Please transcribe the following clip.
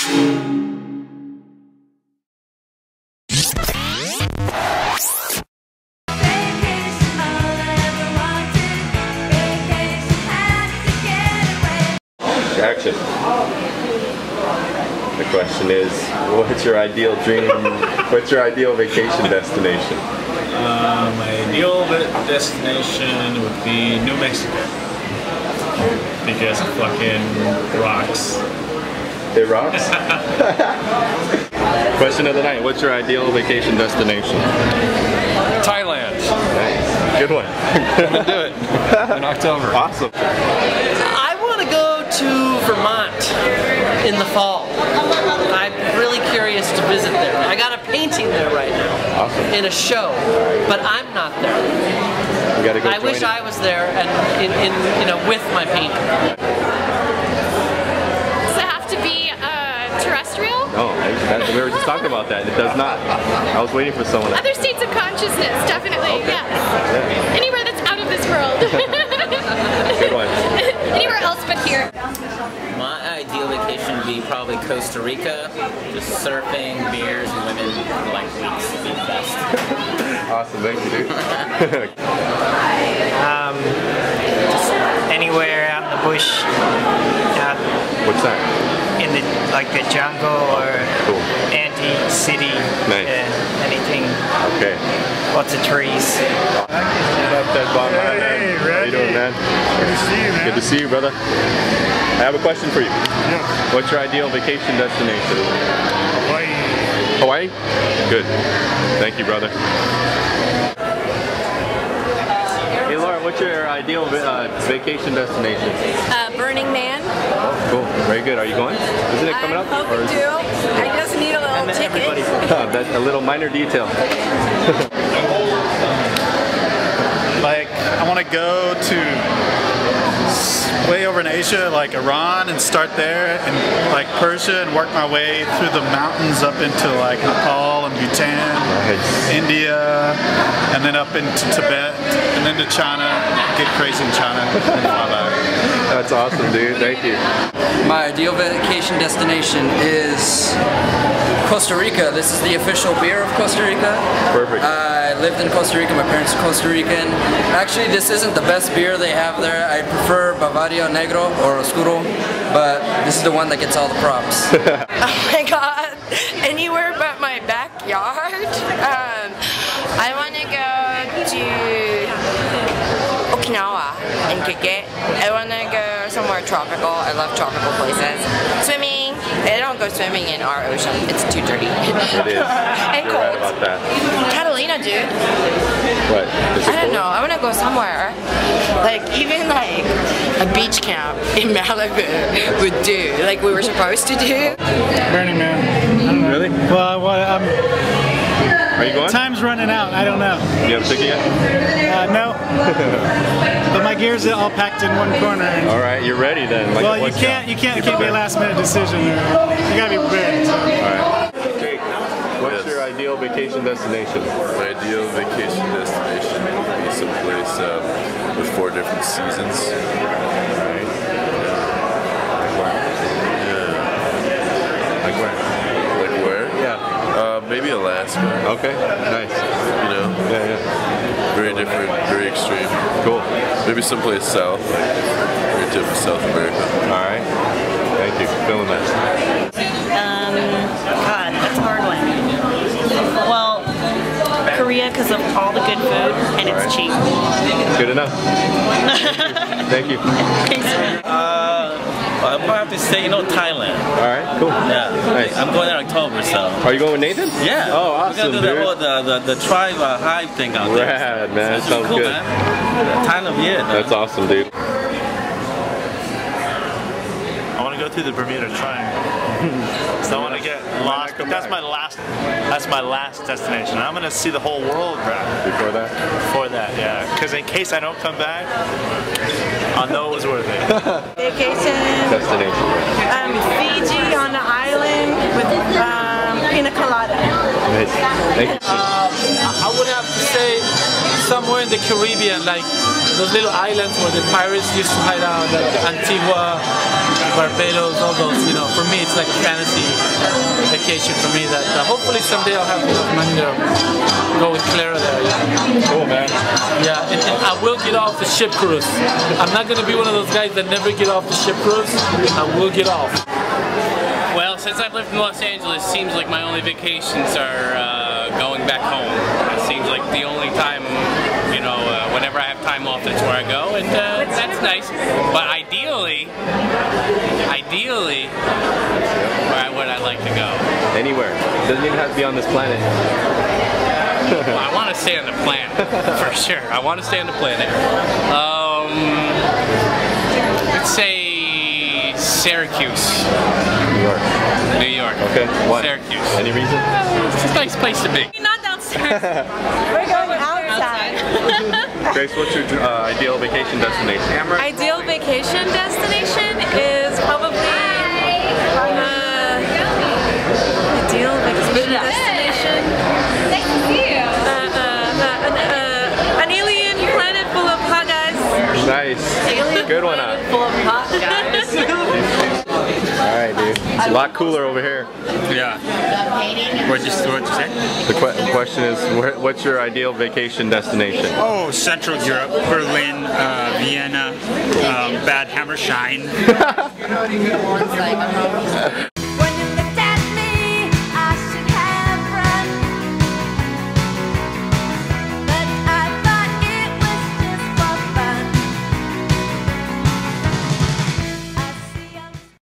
Action. The question is, what's your ideal dream? what's your ideal vacation destination? Uh, my ideal destination would be New Mexico because fucking rocks. It rocks. question of the night: What's your ideal vacation destination? Thailand. Nice. Good one. I'm gonna do it in October. Awesome. I want to go to Vermont in the fall. I'm really curious to visit there. I got a painting there right now Awesome. in a show, but I'm not there. We gotta go. I wish it. I was there and in, in you know with my painting. We were just talking about that. It does not. I was waiting for someone. Other states of consciousness, definitely, Okay. yes. Yeah. Anywhere that's out of this world. Good one. Anywhere else but here. My ideal vacation would be probably Costa Rica. Just surfing, beers, and women for like weeks would be the best. Awesome. Thank you, dude. Um, just anywhere out in the bush, out What's that? In the like the jungle or Cool. anti-city, Nice. uh, anything. Okay. Lots of trees. What up, Ted man. How you doing, man? Good to see you, man. Good to see you, brother. I have a question for you. Yeah. What's your ideal vacation destination? Hawaii. Hawaii? Good. Thank you, brother. What's your ideal uh, vacation destination? Uh, Burning Man. Oh, cool. Very good. Are you going? Isn't it coming I'm up? hoping is- to. I just need a little ticket. Oh, that's a little minor detail. Like, I want to go to s- way over in Asia, like Iran, and start there, and like Persia, and work my way through the mountains up into like Nepal and Bhutan, Nice. India, and then up into Tibet, and then to China. Get crazy in China and fly back. That's awesome, dude. Thank you. My ideal vacation destination is Costa Rica. This is the official beer of Costa Rica. Perfect. I lived in Costa Rica. My parents are Costa Rican. Actually, this isn't the best beer they have there. I prefer Bavaria Negro or Oscuro, but this is the one that gets all the props. Oh my god. Anywhere but my backyard. Um, I want to go to Okinawa and Phuket. I want to go somewhere tropical. I love tropical places. Swimming. I don't go swimming in our ocean. It's too dirty. It is. and You're right cold. about that. Catalina, dude. What? Is it I don't cool? know. I want to go somewhere. Like even like a beach camp in Malibu would do. Like we were supposed to do. Burning Man. I don't really? Well, what, um, Are you going? time's running out. I don't know. You have a ticket yet? Uh, no. but my gears are all packed in one corner. And, All right, you're ready then. Like well, you can't. Scout. You can't. It You're can't be a last minute decision. Or, you gotta be prepared. So. All right. Jake, what's your ideal vacation destination? My ideal vacation destination would be someplace um, with four different seasons. Right. Like where? Like where? Yeah. Uh, maybe Alaska. Okay. Nice. You know, Yeah, yeah. very different, very extreme. Cool. Maybe someplace south, like very tip of South America. All right. Thank you. Feeling that. Um, God, that's a hard one. Well, Korea because of all the good food and it's cheap. Good enough. Thank you. Uh, I might have to say, you know, Thailand. All right. Cool. Yeah. Nice. I'm going there in October, so. Are you going with Nathan? Yeah. Oh, We're awesome, gonna do dude. the whole the, the, the tribe uh, hive thing out there. Rad, man. It's Sounds cool, good. man. Time of year. man. That's awesome, dude. I want to go through the Bermuda Triangle. so I want to get lost. But that's my last. That's my last destination. I'm gonna see the whole world, bro. Before that? Before that, yeah. Because in case I don't come back, I'll know it was worth it. Vacation. Destination. Um, Fiji on the island with um, pina colada. Nice. Thank you. I would have to say somewhere in the Caribbean, like those little islands where the pirates used to hide out, like Antigua, Barbados, all those. You know, for me, it's like a fantasy vacation for me. That uh, hopefully someday I'll have enough money to go with Clara there. You know? Cool, man. Yeah, and, and I will get off the ship cruise. I'm not gonna be one of those guys that never get off the ship cruise. I will get off. Well, since I've lived in Los Angeles, seems like my only vacations are uh, going back home. It seems like the only time, you know, uh, whenever I have time off, that's where I go, and uh, that's nice. But ideally, ideally, where would I like to go? Anywhere. Doesn't even have to be on this planet. Well, I want to stay on the planet, for sure. I want to stay on the planet. Um, let's say Syracuse. New York. New York. Okay. Why? Syracuse. Any reason? It's just a nice place to be. Not downstairs. We're going outside. Grace, what's your uh, ideal vacation destination? Ideal vacation destination is probably uh, ideal vacation destination. Nice to you. Uh, uh, uh, an, uh, an alien planet full of hot guys. Nice. Good one, huh? Full of hot guys. Alright, dude. It's a lot cooler over here. Yeah. What'd you, what'd you say? The que- question is, where, what's your ideal vacation destination? Oh, Central Europe, Berlin, uh, Vienna, um, Bad Hammershine.